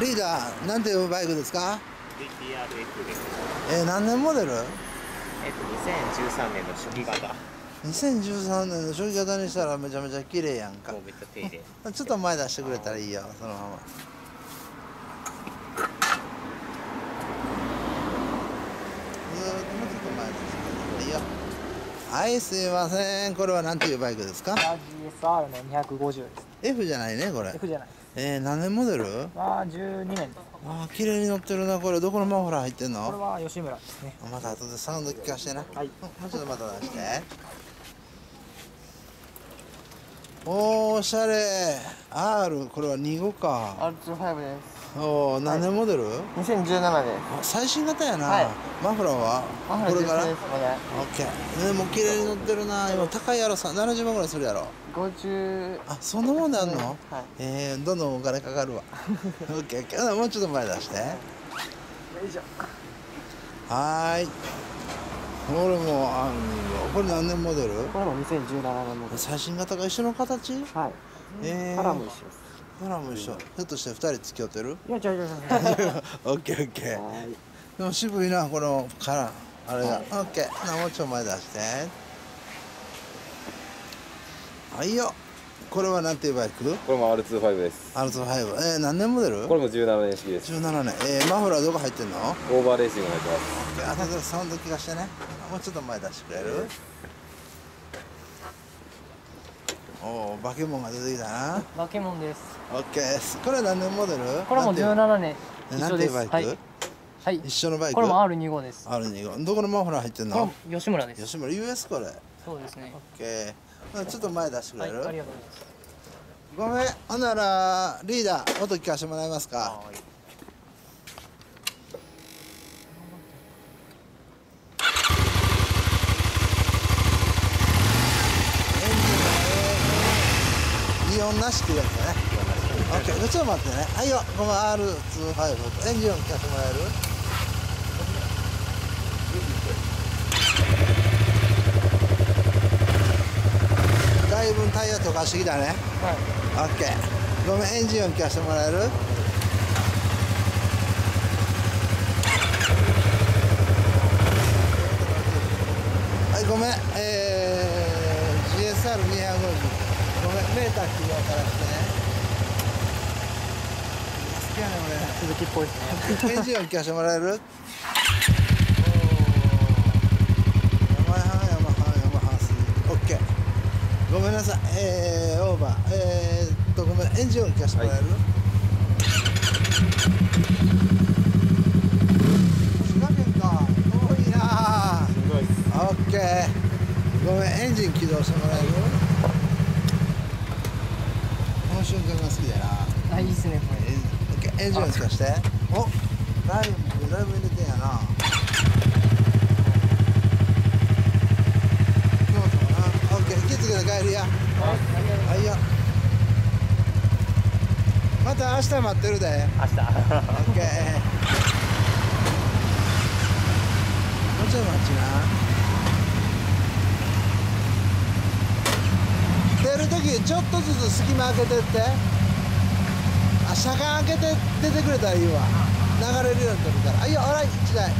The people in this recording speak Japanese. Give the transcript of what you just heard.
リーダーなんていうバイクですか？VTRF ですえー、何年モデル？えっと2013年の初期型。2013年の初期型にしたらめちゃめちゃ綺麗やんか。もうめっちゃ手入れ。ちょっと前出してくれたらいいよそのまま。ずーっともうちょっと前出してくれたらいいよ。はいすいません。これは何ていうバイクですか？RGSR の250です。F じゃないねこれ。F じゃないえー、何年モデル？は12年。ですあー綺麗に乗ってるなこれ。どこのマフラー入ってんこれのは吉村ですね。また後でサウンド聞かしてな。はい。もうちょっとまた出しておーおしゃれ。R これは25か。R25 です。おお何年モデル、2017です。あ最新型やな、はい。マフラーは？マフラーこれから？オッケー。でも綺麗に乗ってるな。今高いやろさ。70万ぐらいするやろ。50あそんなもんであんの、はい。えー、どんどんお金かかるわ。オッケーオッケー。ほなもうちょっと前出して。よいしょ。はーいこれもあのこれ何年モデル？これも2017年モデ最新型が一緒の形？ルはい。えー、カラーも一緒です。カラーも一緒。ひょっとして二人付き合ってる？いや違う違う違う。オッケーオッケー。はい。でも渋いなこのカラー。あれが、オッケー。なもうちょい前出して。はいよ。これはなんていうバイク？これも R25 です。?R25 えー、何年モデル？これも17年式です。17年。えー、マフラーどこ入ってんの？オーバーレーシングが入ってます。あとでサウンド聞かしてねもうちょっと前出してくれる？おお化け物が出てきたな。バケモンです。オッケー。ですこれは何年モデル？これもなんていう？17年。え一緒です。はい。はい。一緒のバイク？これも R25 です。あるにどこのマフラー入ってんの？吉村です。吉村 US これ。そうですね。オッケー。ちょっと前出してくれる、はいありがとうございます。ごめん。ほんならリーダー音聞かせてもらえますかエンジンがええイオンなしっていうやつだね。オッケー。ちょっと待ってね。はいよ。ごめん R25 エンジン音聞かせてもらえるだいぶタイヤ溶かしてきたね。はい。オッケー。ごめんエンジン音聞かせてもらえる？はいごめん。えー、GSR250 ごめんメーター切り分からしてね好きやね俺。鈴木っぽいですねエンジン音聞かせてもらえる？おー。ヤマハヤマハヤマハスオッケーごめんなさいえー、オーバーえー、っとごめんエンジン音聞かせてもらえる、滋賀県か遠いなすごいです。オッケーごめんエンジン起動してもらえる瞬間が好きだなあいいですねこれ。エンオッケーエンジン音聞かしておライブライブ入れてんやな。京都かな。オッケー気付けて帰るや。はいよ。また明日待ってるで。明日。オッケーもうちょい待ちなちょっとずつ隙間開けてって。あ車間開けて出てくれたらいいわ。流れるようになるから。あいいよ。あら1台